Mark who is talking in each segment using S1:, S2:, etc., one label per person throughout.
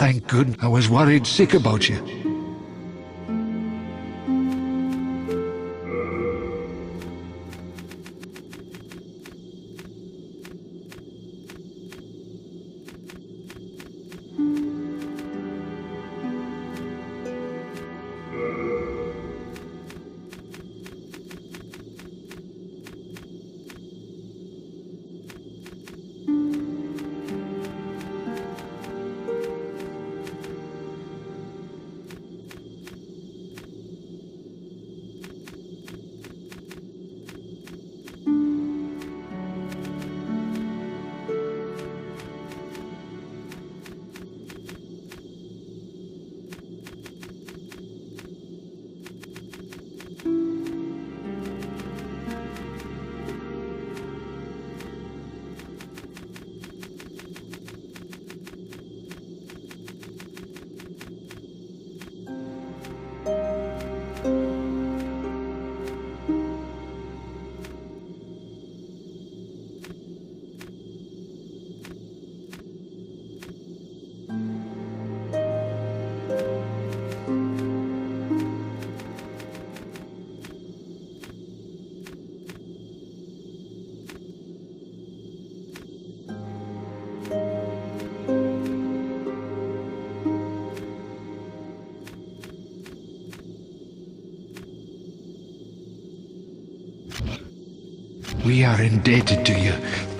S1: Thank good. I was worried sick about you. We are indebted to you.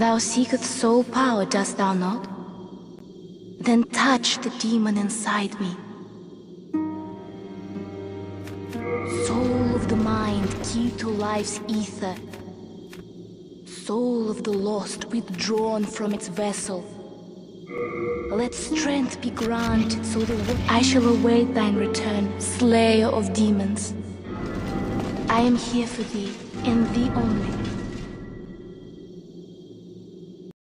S2: Thou seekest soul power, dost thou not? Then touch the demon inside me. Soul of the mind, key to life's ether. Soul of the lost, withdrawn from its vessel. Let strength be granted so that I shall await thine return, slayer of demons. I am here for thee, and thee only.